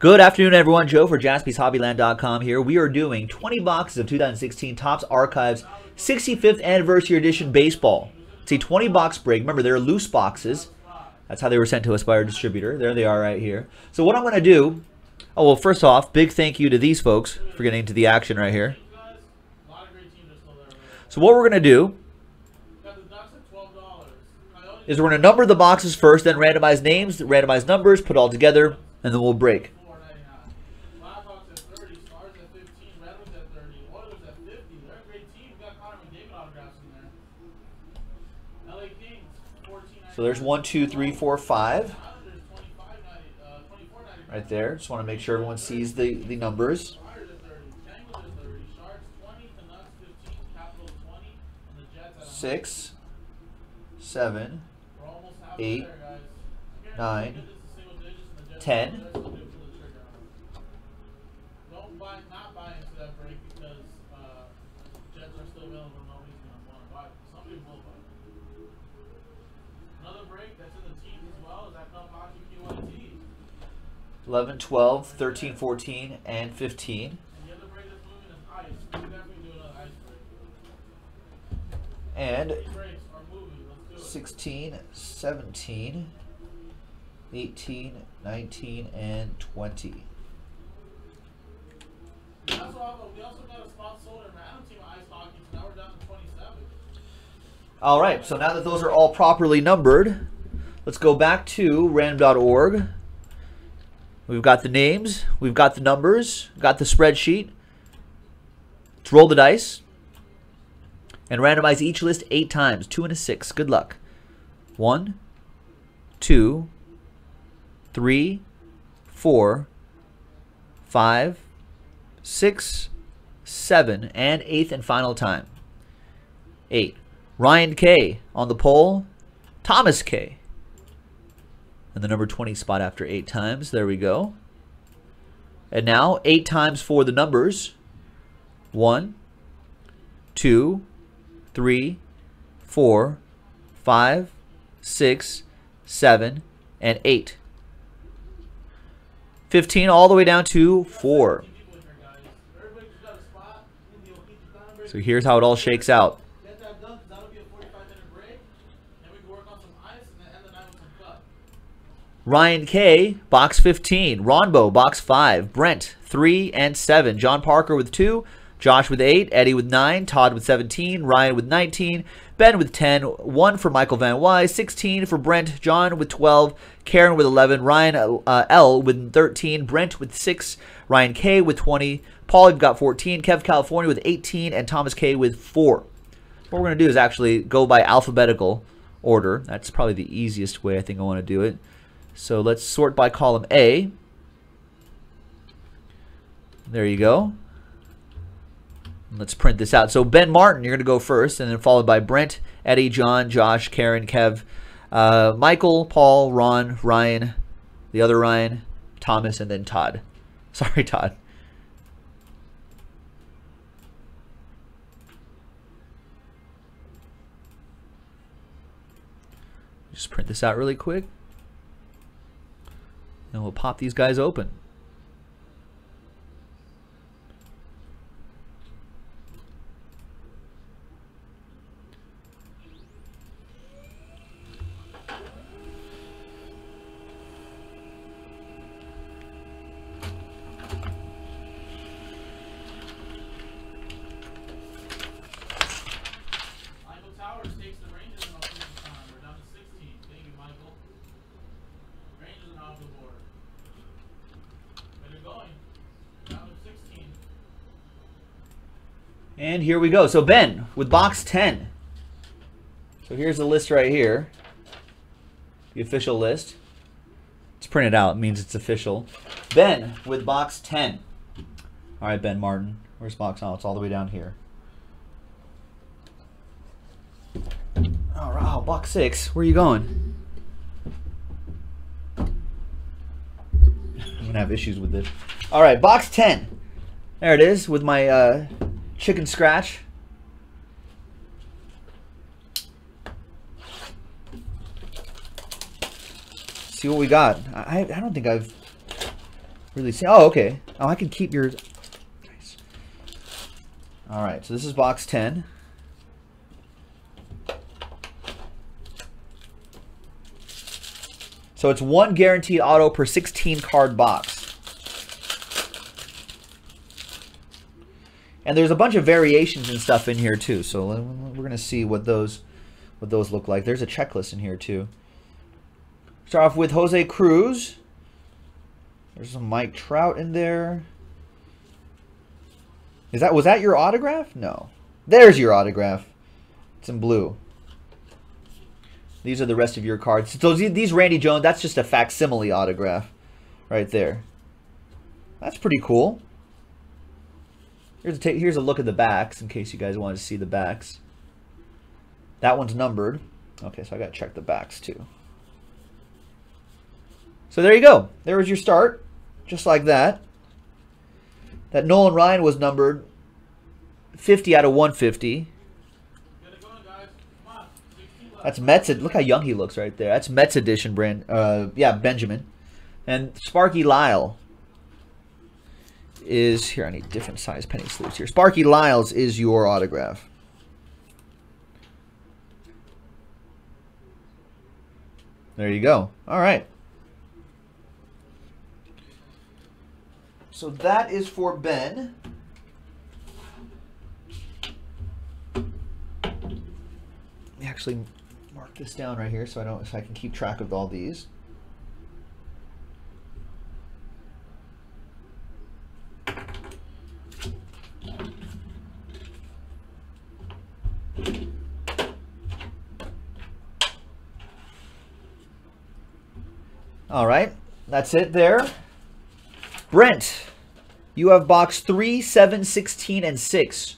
Good afternoon, everyone. Joe for jaspyshobbyland.com here. We are doing 20 boxes of 2016 Topps Archives 65th Anniversary Edition Baseball. It's a 20 box break. Remember, they're loose boxes. That's how they were sent to us by our distributor. There they are right here. So what I'm going to do, oh, well, first off, big thank you to these folks for getting into the action right here. So what we're going to do is we're going to number the boxes first, then randomize names, randomize numbers, put all together, and then we'll break. So there's one, two, three, four, five. Right there. Just want to make sure everyone sees the, the numbers. Six, seven, eight, nine, ten. Eleven, twelve, thirteen, fourteen, and 15. And 16, 17, 18, 19, and 20. All right, so now that those are all properly numbered, let's go back to random.org. We've got the names, we've got the numbers, got the spreadsheet. Let's roll the dice and randomize each list eight times, two and a six. Good luck. One, two, three, four, five, six, seven, and eighth and final time. Eight. Ryan K on the pole. Thomas K. And the number 20 spot after eight times. There we go. And now eight times for the numbers. One, two, three, four, five, six, seven, and eight. 15 all the way down to 4. So here's how it all shakes out. Ryan K, box 15. Ronbo, box 5. Brent, 3 and 7. John Parker with 2. Josh with 8. Eddie with 9. Todd with 17. Ryan with 19. Ben with 10. 1 for Michael Van Wise. 16 for Brent. John with 12. Karen with 11. Ryan uh, L with 13. Brent with 6. Ryan K with 20. Paul, you've got 14. Kev California with 18. And Thomas K with 4. What we're going to do is actually go by alphabetical order. That's probably the easiest way I think I want to do it. So let's sort by column A. There you go. Let's print this out. So Ben Martin, you're going to go first, and then followed by Brent, Eddie, John, Josh, Karen, Kev, uh, Michael, Paul, Ron, Ryan, the other Ryan, Thomas, and then Todd. Sorry, Todd. Just print this out really quick. And we'll pop these guys open. Here we go. So Ben, with box 10. So here's the list right here. The official list. It's printed out. It means it's official. Ben, with box 10. All right, Ben Martin. Where's box? Oh, it's all the way down here. All right, oh, box 6. Where are you going? I'm going to have issues with this. All right, box 10. There it is with my... Uh, chicken scratch. See what we got. I, I don't think I've really seen. Oh, okay. Oh, I can keep your. Nice. All right, so this is box 10. So it's one guaranteed auto per 16 card box. And there's a bunch of variations and stuff in here too. So uh, we're going to see what those what those look like. There's a checklist in here too. Start off with Jose Cruz. There's some Mike Trout in there. Is that was that your autograph? No. There's your autograph. It's in blue. These are the rest of your cards. So these Randy Jones, that's just a facsimile autograph right there. That's pretty cool. Here's a, here's a look at the backs in case you guys wanted to see the backs. That one's numbered. Okay, so I got to check the backs too. So there you go. There was your start. Just like that. That Nolan Ryan was numbered 50 out of 150. That's Mets. Look how young he looks right there. That's Mets edition, brand. Uh, yeah, Benjamin. And Sparky Lyle is here. I need different size penny sleeves here. Sparky Lyles is your autograph. There you go. All right. So that is for Ben. Let Me actually, mark this down right here so I don't so I can keep track of all these. All right, that's it there. Brent, you have box 3, 7, 16, and 6.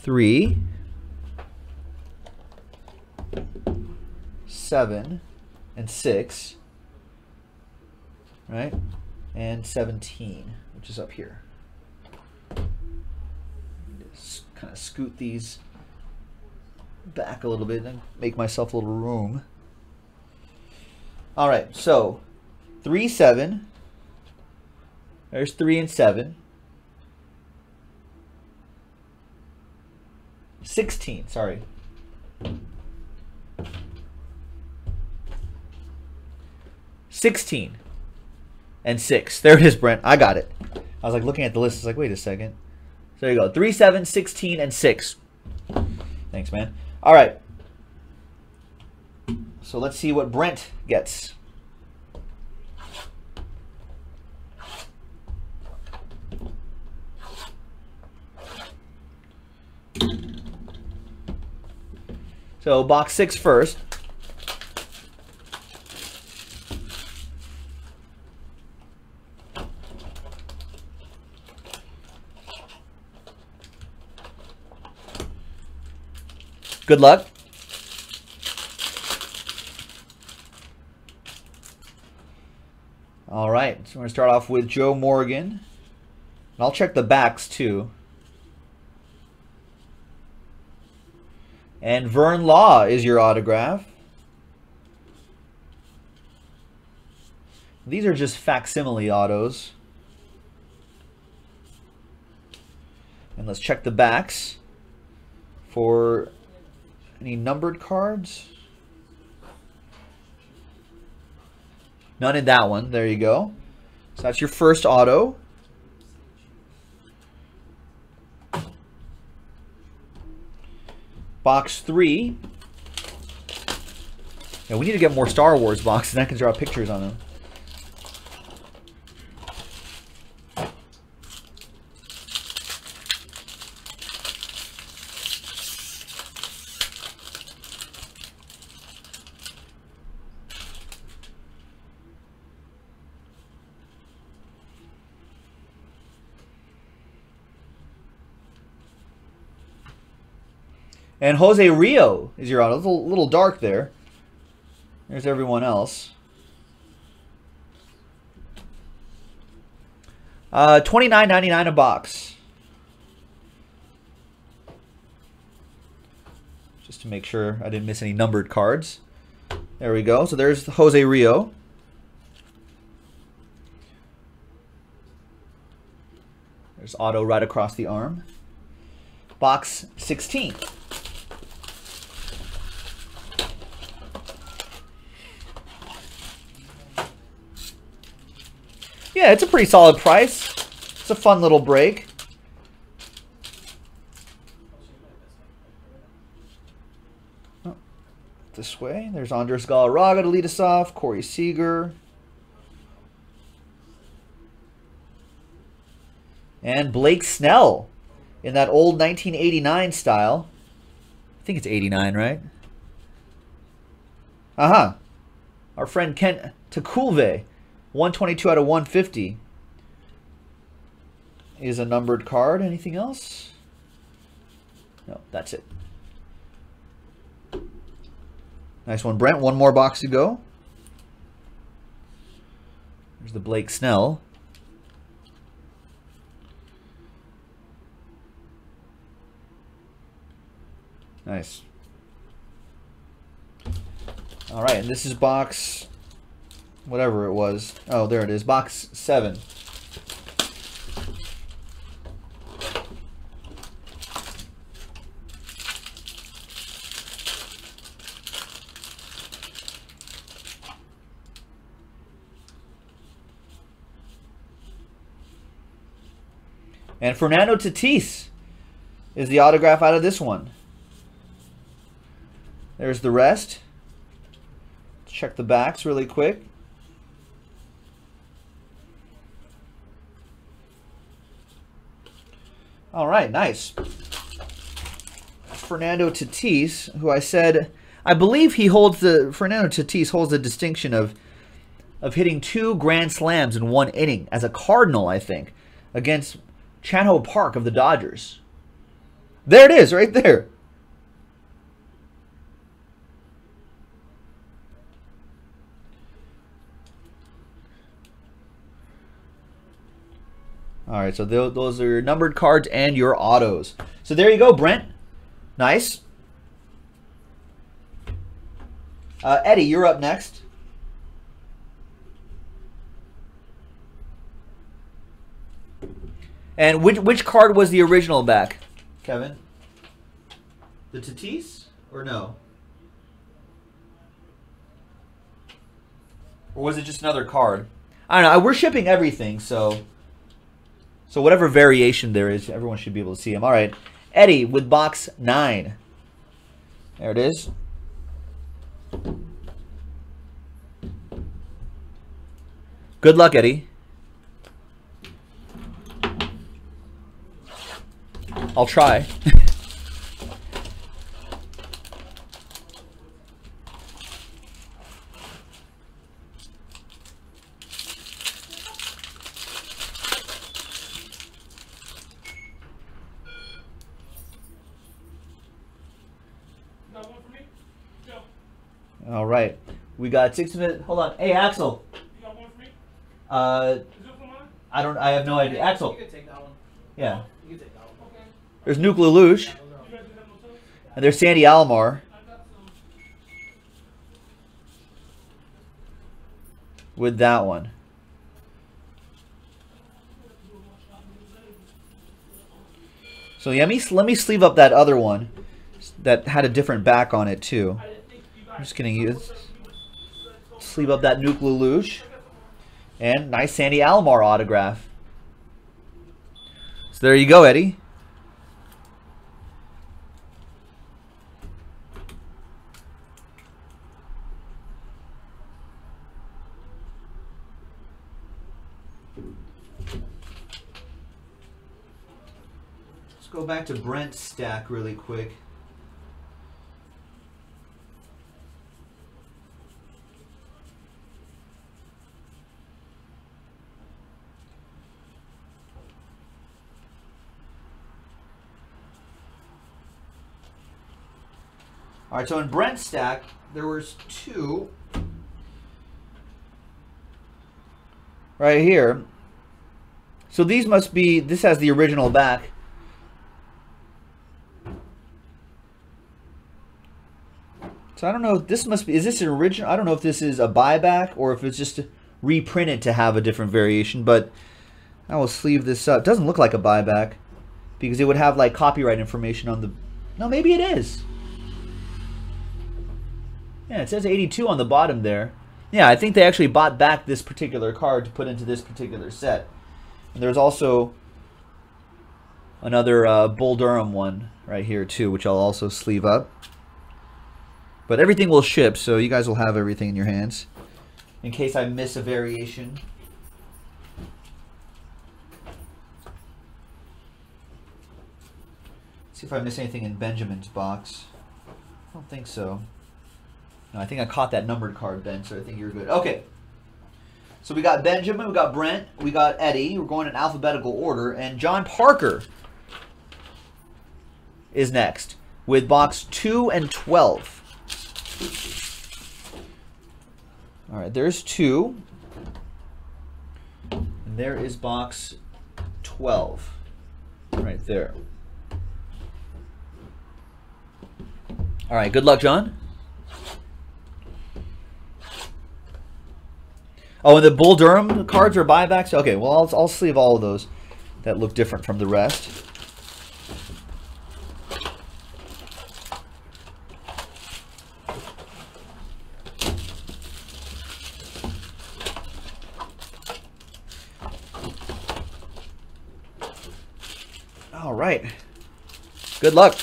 3, 7, and 6. Right? And 17, which is up here. Just kind of scoot these back a little bit and make myself a little room. All right, so 3, 7. There's 3 and 7. 16, sorry. Sixteen and six. There it is, Brent. I got it. I was like looking at the list. I was like, wait a second. So there you go. Three, seven, 16, and six. Thanks, man. All right. So let's see what Brent gets. So box six first. Good luck. All right, so we're going to start off with Joe Morgan. And I'll check the backs too. And Vern Law is your autograph. These are just facsimile autos. And let's check the backs for any numbered cards. None in that one. There you go. So that's your first auto. Box three. Yeah, we need to get more Star Wars boxes. I can draw pictures on them. And Jose Rijo is your auto. A little, dark there. There's everyone else. Uh, Twenty nine ninety nine a box. Just to make sure I didn't miss any numbered cards. There we go. So there's Jose Rijo. There's auto right across the arm. Box 16. Yeah, it's a pretty solid price. It's a fun little break. Oh, this way. There's Andres Galarraga to lead us off. Corey Seager. And Blake Snell in that old 1989 style. I think it's 89, right? Uh-huh. Our friend Kent Tekulve, 122 out of 150 is a numbered card. Anything else? No, that's it. Nice one, Brent. One more box to go. There's the Blake Snell. Nice. All right, and this is box, whatever it was. Oh, there it is, box seven. And Fernando Tatis is the autograph out of this one. There's the rest. Check the backs really quick. All right, nice. Fernando Tatis, who I said, I believe he holds the, Fernando Tatis holds the distinction of, of hitting two grand slams in one inning as a Cardinal, I think, against Chan Ho Park of the Dodgers. There it is, right there. All right, so those are your numbered cards and your autos. So there you go, Brent. Nice. Uh, Eddie, you're up next. And which which card was the original back, Kevin? The Tatis or no? Or was it just another card? I don't know. We're shipping everything, so so whatever variation there is, everyone should be able to see them. All right. Eddie with box nine. There it is. Good luck, Eddie. I'll try. All right. We got six minutes. Hold on. Hey, Axel. You got one for me? Uh, Is it for mine? I don't. I have no idea. Axel. You can take that one. Yeah. You can take that one. Okay. There's Nuke LaLoosh. You guys didn't have no toast? And there's Sandy Alomar I got some. with that one. So let me let me sleeve up that other one that had a different back on it too. I didn't think you guys. I'm just gonna use sleeve up that Nuke LaLoosh and nice Sandy Alomar autograph. So there you go, Eddie. Let's go back to Brent's stack really quick. All right, so in Brent's stack, there was two right here. So these must be, this has the original back. So I don't know, this must be, is this an original? I don't know if this is a buyback or if it's just reprinted to have a different variation, but I will sleeve this up. Doesn't look like a buyback because it would have like copyright information on the. No, maybe it is. Yeah, it says 82 on the bottom there. Yeah, I think they actually bought back this particular card to put into this particular set. And there's also another uh, Bull Durham one right here too, which I'll also sleeve up. But everything will ship, so you guys will have everything in your hands. In case I miss a variation. See if I miss anything in Benjamin's box. I don't think so. No, I think I caught that numbered card, Ben, so I think you're good. Okay. So we got Benjamin, we got Brent, we got Eddie. We're going in alphabetical order. And John Parker is next with box 2 and 12. All right, there's 2. And there is box 12 right there. All right, good luck, John. Oh, and the Bull Durham cards are buybacks? Okay, well, I'll, I'll sleeve all of those that look different from the rest. All right. Good luck.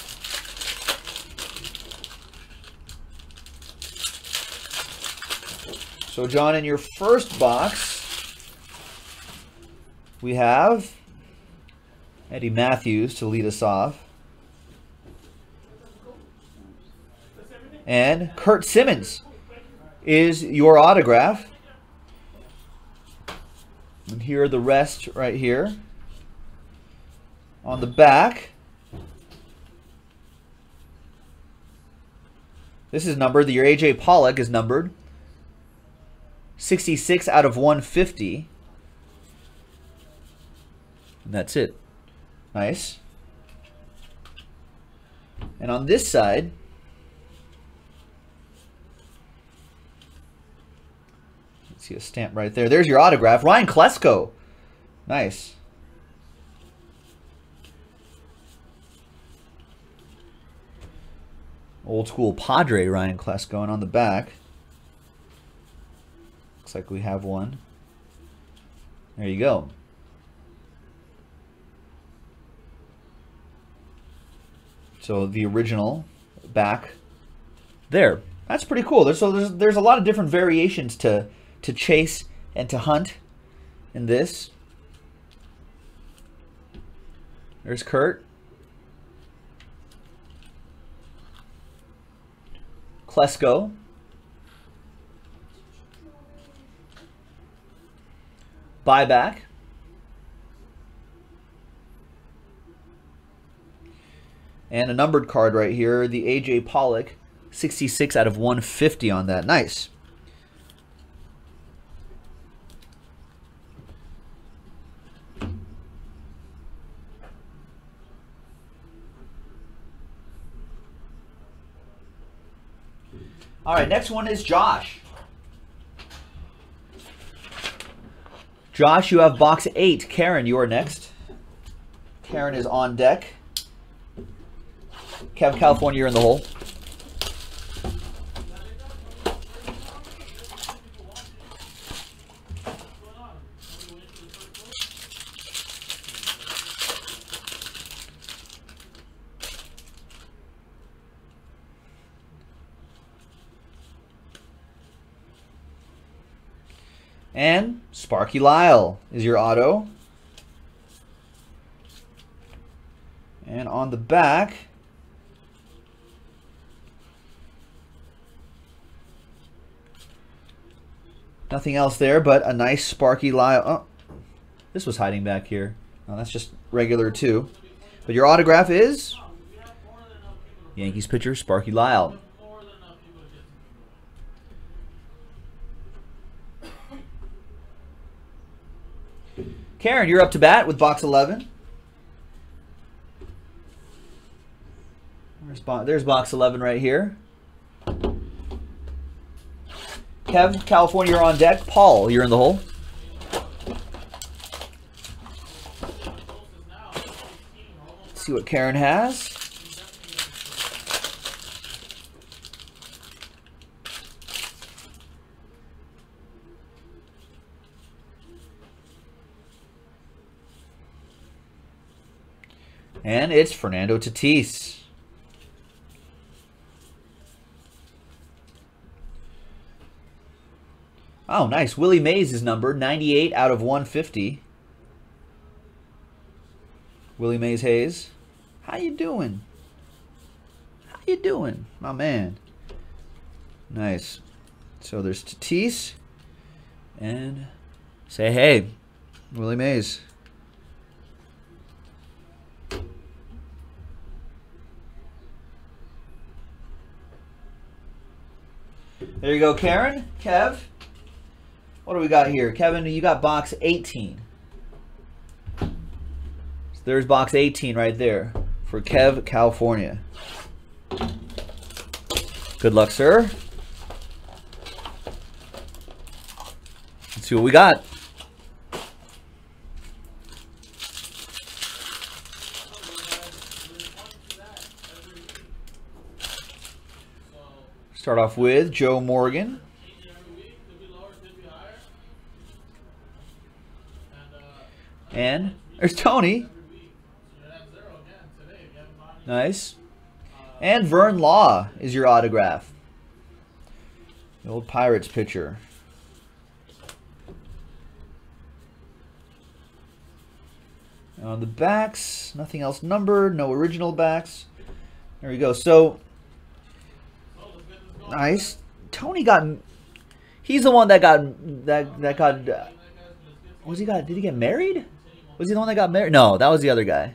So, John, in your first box, we have Eddie Mathews to lead us off. And Curt Simmons is your autograph. And here are the rest right here. On the back, this is numbered. Your AJ Pollock is numbered. 66 out of 150. And that's it. Nice. And on this side, let's see a stamp right there. There's your autograph. Ryan Klesko. Nice. Old school Padre Ryan Klesko. And on the back, looks like we have one. There you go. So the original back there. That's pretty cool. There's so there's there's a lot of different variations to to chase and to hunt in this. There's Curt. Klesko. Buyback. And a numbered card right here, the AJ Pollock, 66 out of 150 on that. Nice. All right, next one is Josh. Josh, you have box eight. Karen, you are next. Karen is on deck. Kev, California, you're in the hole. And Sparky Lyle is your auto. And on the back, nothing else there but a nice Sparky Lyle. Oh, this was hiding back here. Oh, that's just regular too. But your autograph is Yankees pitcher Sparky Lyle. Karen, you're up to bat with box 11. There's, bo there's box 11 right here. Kev, California, you're on deck. Paul, you're in the hole. Let's see what Karen has. And it's Fernando Tatis. Oh, nice. Willie Mays is number 98 out of 150. Willie Mays Hayes. How you doing? How you doing, my man? Nice. So there's Tatis and say hey, Willie Mays. There you go, Karen. Kev. What do we got here? Kevin, you got box 18. So there's box 18 right there for Kev, California. Good luck, sir. Let's see what we got. Start off with Joe Morgan. And there's Tony. Nice. And Vern Law is your autograph. The old Pirates pitcher. On the backs, nothing else numbered, no original backs. There we go. So, nice. Tony got. He's the one that got that that got. Was he got? Did he get married? Was he the one that got married? No, that was the other guy.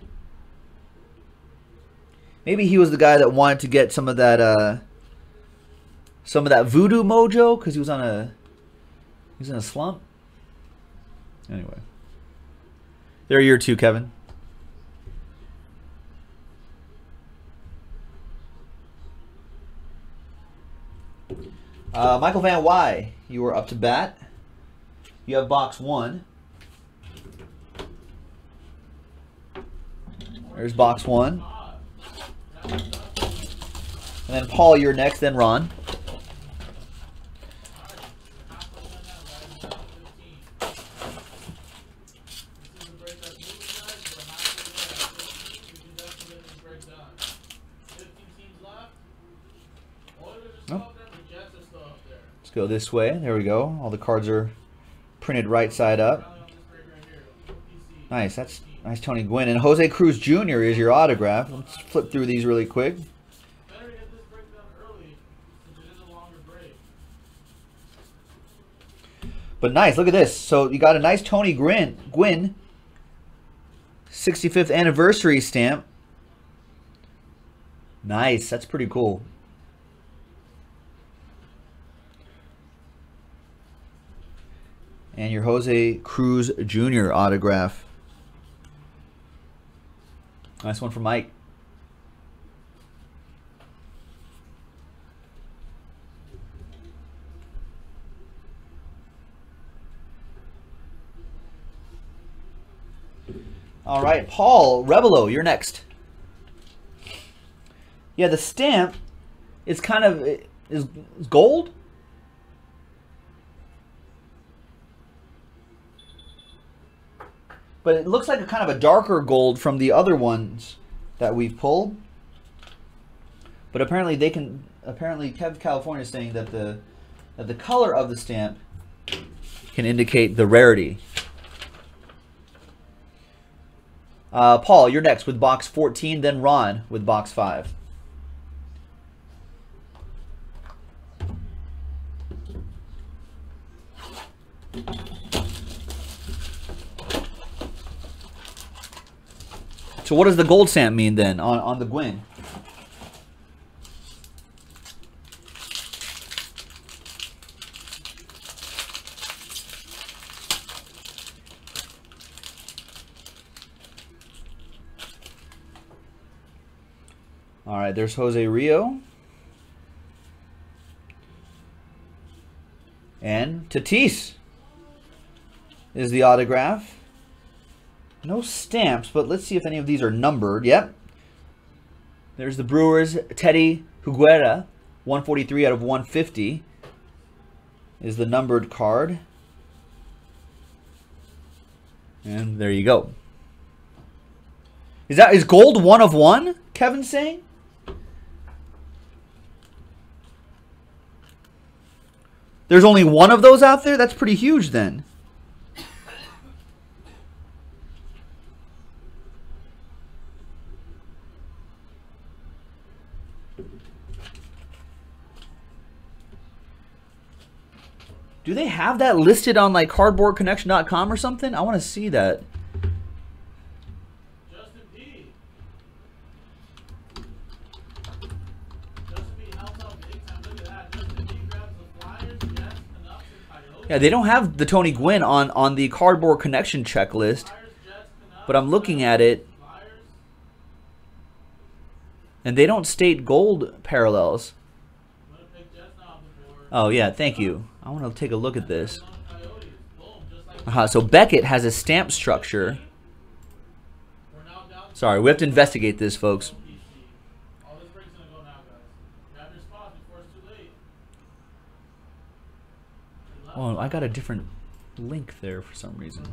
Maybe he was the guy that wanted to get some of that. uh Some of that voodoo mojo because he was on a. He was in a slump. Anyway. They're year two, Kevin. Uh, Michael Van Wy, you are up to bat. You have box one. There's box one. And then Paul, you're next, then Ron. Go this way. There we go. All the cards are printed right side up. Nice. That's nice, Tony Gwynn. And Jose Cruz Jr. is your autograph. Let's flip through these really quick. But nice. Look at this. So you got a nice Tony Gwynn, Gwynn 65th anniversary stamp. Nice. That's pretty cool. And your Jose Cruz Jr. autograph. Nice one for Mike. All right, Paul Rebelo, you're next. Yeah, the stamp is kind of is gold. But it looks like a kind of a darker gold from the other ones that we've pulled. But apparently they can apparently Kev California is saying that the that the color of the stamp can indicate the rarity. Uh, Paul, you're next with box 14, then Ron with box 5. So what does the gold stamp mean then on, on the Gwynn? All right, there's Jose Rijo. And Tatis is the autograph. No stamps, but let's see if any of these are numbered. Yep. There's the Brewers. Teddy Higuera, 143 out of 150 is the numbered card. And there you go. Is that is gold one of one? Kevin's saying. There's only one of those out there. That's pretty huge, then. Do they have that listed on like cardboardconnection.com or something? I want to see that. Justin P. Justin P. helps out big time. Look at that. Justin P. Flyers, Jets, Canucks, and Coyotes. Yeah, they don't have the Tony Gwynn on on the cardboard connection checklist, Flyers, Jets, but I'm looking at it Flyers. and they don't state gold parallels. Winnipeg Jets now on the board. Oh yeah, thank you. I want to take a look at this. Like Uh-huh, so Beckett has a stamp structure. Sorry, we have to investigate this, folks. Oh, I got a different link there for some reason.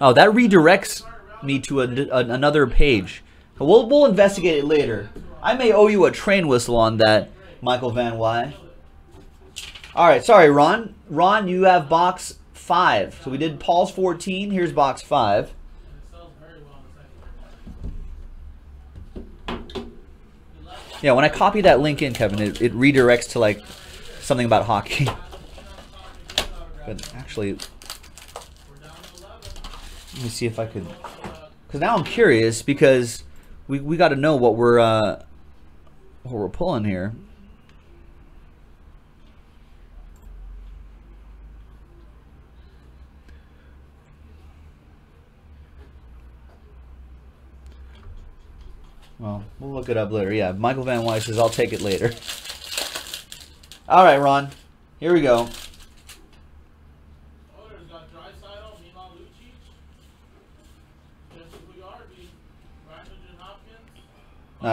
Oh, that redirects me to a, a- another page. We'll we'll investigate it later. I may owe you a train whistle on that, Michael Van Wy. All right, sorry, Ron. Ron, you have box five. So we did Paul's 14. Here's box five. Yeah, when I copy that link in, Kevin, it, it redirects to like something about hockey. But actually, We're down to 11. let me see if I could. Because now I'm curious because we we got to know what we're uh, what we're pulling here. Well, we'll look it up later. Yeah, Michael Van Weiss says I'll take it later. All right, Ron. Here we go.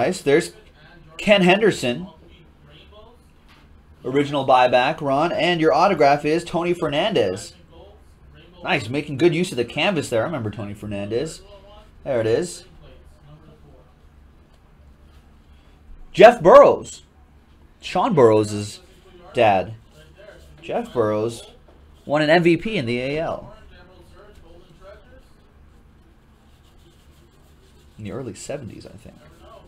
Nice. There's Ken Henderson. Original buyback, Ron, and your autograph is Tony Fernandez. Nice, making good use of the canvas there. I remember Tony Fernandez. There it is. Jeff Burroughs. Sean Burroughs' dad. Jeff Burroughs won an MVP in the AL in the early 70s, I think. Never know.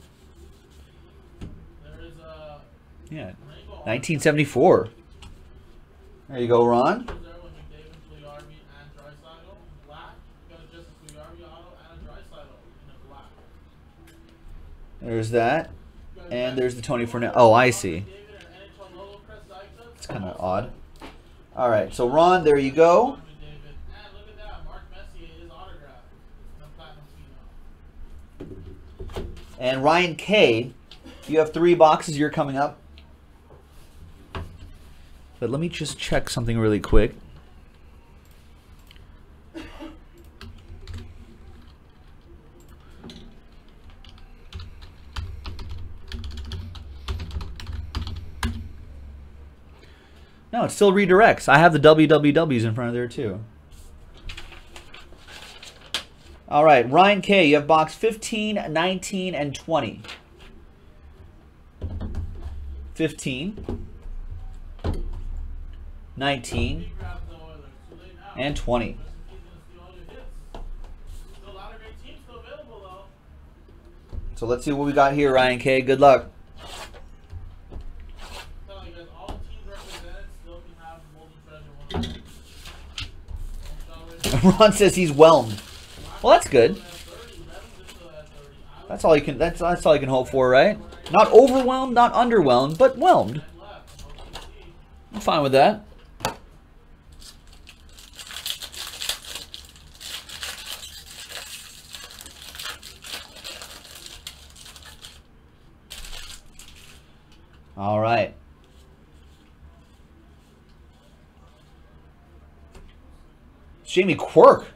There is a Yeah, 1974. There you go, Ron. There's that. And there's the Tony Fernandez. Oh, I see. It's kind of odd. All right, so Ron, there you go. And Ryan K, you have three boxes. You're coming up. But let me just check something really quick. No, it still redirects. I have the wwws in front of there too. All right, Ryan K, you have box 15, 19, and 20. 15, 19, He grabbed the Oilers. Too late now. and 20. He's gonna steal all your hits. Still a lot of great teams still available though. So let's see what we got here, Ryan K. Good luck. Ron says he's whelmed. Well, that's good. at 30, Ravens are still at 30. I That's all you can. That's that's all you can hope for, right? Not overwhelmed, not underwhelmed, but whelmed. I'm fine with that. All right. Jamie Quirk,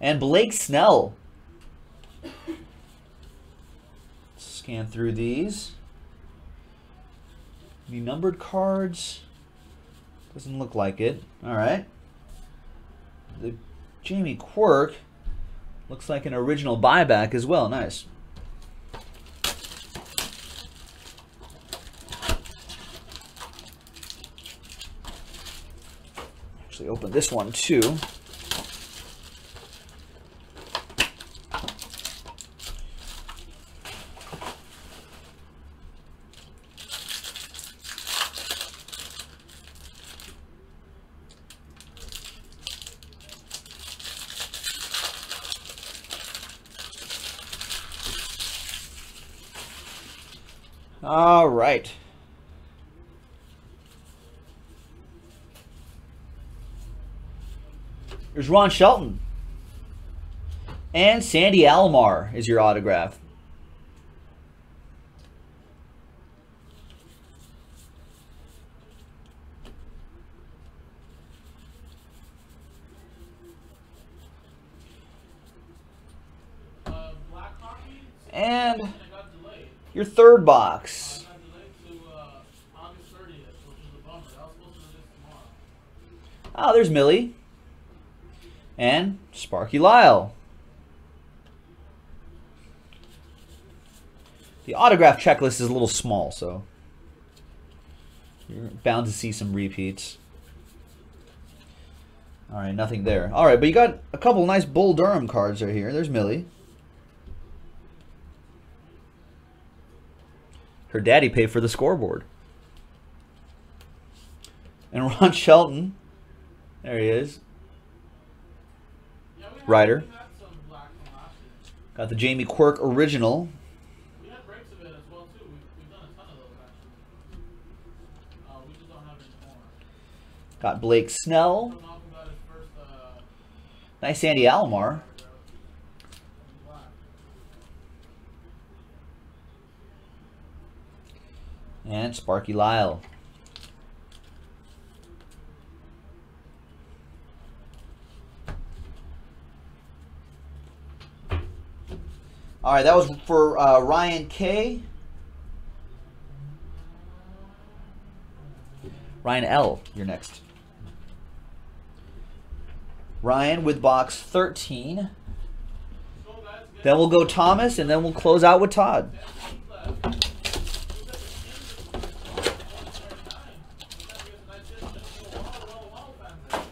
And Blake Snell. Scan through these. Any numbered cards? Doesn't look like it. All right. The Jamie Quirk looks like an original buyback as well. Nice. Actually, open this one too. All right. There's Ron Shelton. And Sandy Alomar is your autograph. And your third box. it got delayed to August 30th, which is a bummer. That was supposed to release tomorrow. Oh, there's Millie. And Sparky Lyle. The autograph checklist is a little small, so you're bound to see some repeats. All right, nothing there. All right, but you got a couple nice Bull Durham cards right here. There's Millie. Her daddy paid for the scoreboard. And Ron Shelton. There he is. Ryder. Got the Jamie Quirk original. Got Blake Snell. Nice Sandy Alomar. And Sparky Lyle. All right, that was for uh, Ryan K. Ryan L. You're next. Ryan with box 13. Let's go, guys. Get Then we'll go Thomas, and then we'll close out with Todd. ten teams left. We got the Kings at 29. We gotta get the nice hit. Just go well, well, well, fans there.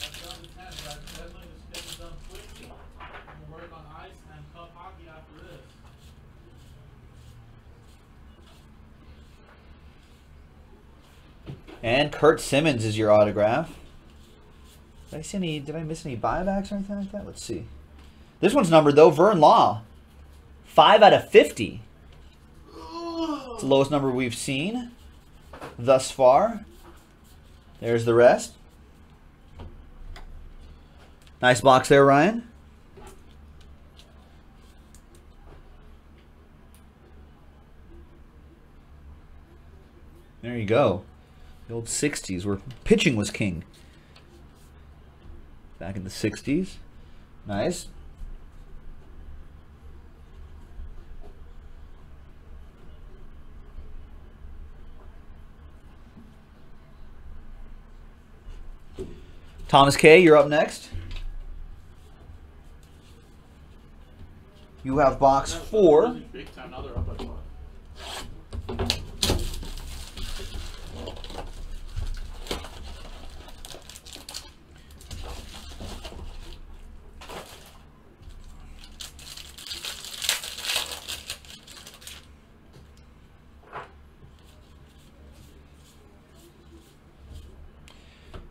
That's down to 10, guys. Definitely just get it done quickly. We'll work on ice and cup hockey after this. And Curt Simmons is your autograph. Did I see any? Did I miss any buybacks or anything like that? Let's see. This one's numbered though. Vern Law, five out of fifty. It's the lowest number we've seen thus far. There's the rest. Nice box there, Ryan. There you go. The old 60s where pitching was king. Back in the 60s. Nice. Thomas K, you're up next. You have box four. really Big time. Now they're up by five.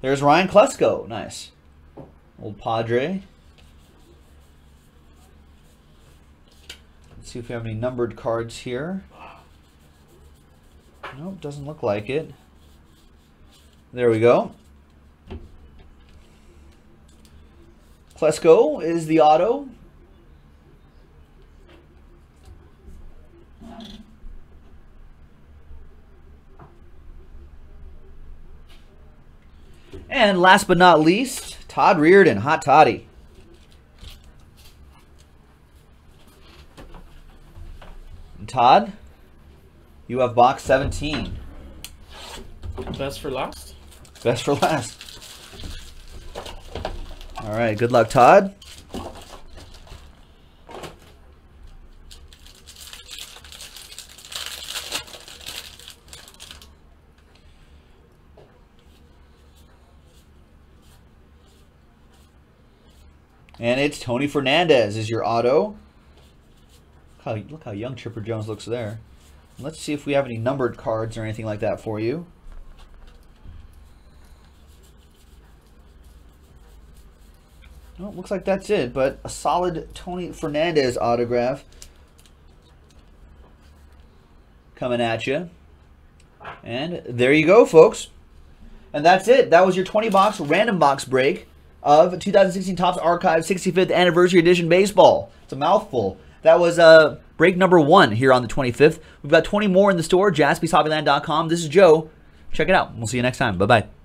There's Ryan Klesko. Nice. Old Padre. Let's see if we have any numbered cards here. Nope, doesn't look like it. There we go. Klesko is the auto. And last but not least, Todd Reardon, Hot Toddy. And Todd, you have box 17. Best for last. Best for last. All right, good luck, Todd. And it's Tony Fernandez is your auto. Look how, look how young Chipper Jones looks there. Let's see if we have any numbered cards or anything like that for you. No, looks like that's it, but a solid Tony Fernandez autograph coming at you. And there you go, folks. And that's it. That was your 20 box random box break of 2016 Topps Archive 65th Anniversary Edition Baseball. It's a mouthful. That was uh, break number one here on the 25th. We've got 20 more in the store, jaspyshobbyland.com. This is Joe. Check it out. We'll see you next time. Bye bye.